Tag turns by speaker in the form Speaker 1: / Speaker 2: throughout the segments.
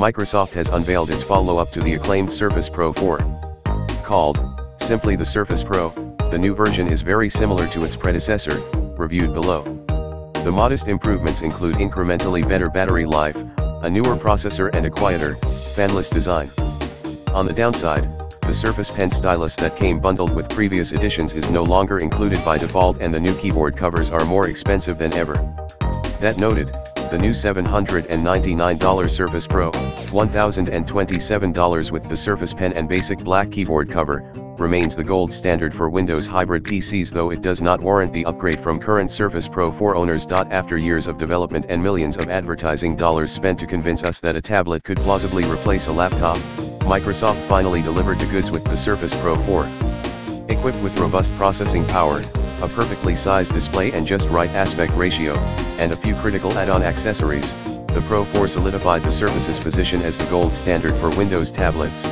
Speaker 1: Microsoft has unveiled its follow-up to the acclaimed Surface Pro 4. Called, simply the Surface Pro, the new version is very similar to its predecessor, reviewed below. The modest improvements include incrementally better battery life, a newer processor and a quieter, fanless design. On the downside, the Surface Pen stylus that came bundled with previous editions is no longer included by default and the new keyboard covers are more expensive than ever. That noted, the new $799 Surface Pro, $1,027 with the Surface Pen and basic black keyboard cover, remains the gold standard for Windows hybrid PCs though it does not warrant the upgrade from current Surface Pro 4 owners. After years of development and millions of advertising dollars spent to convince us that a tablet could plausibly replace a laptop, Microsoft finally delivered the goods with the Surface Pro 4. Equipped with robust processing power, a perfectly sized display and just right aspect ratio, and a few critical add-on accessories, the Pro 4 solidified the Surface's position as the gold standard for Windows tablets.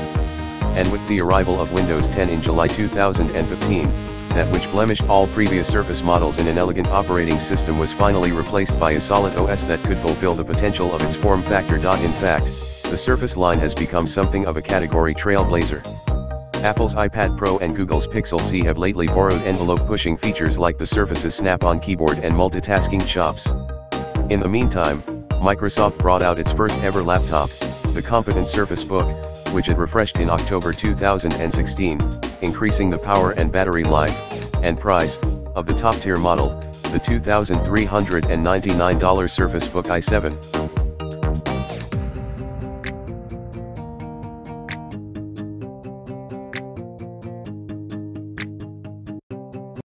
Speaker 1: And with the arrival of Windows 10 in July 2015, that which blemished all previous Surface models in an elegant operating system was finally replaced by a solid OS that could fulfill the potential of its form factor. In fact, the Surface line has become something of a category trailblazer. Apple's iPad Pro and Google's Pixel C have lately borrowed envelope-pushing features like the Surface's snap-on keyboard and multitasking chops. In the meantime, Microsoft brought out its first ever laptop, the Competent Surface Book, which it refreshed in October 2016, increasing the power and battery life, and price, of the top-tier model, the $2,399 Surface Book i7.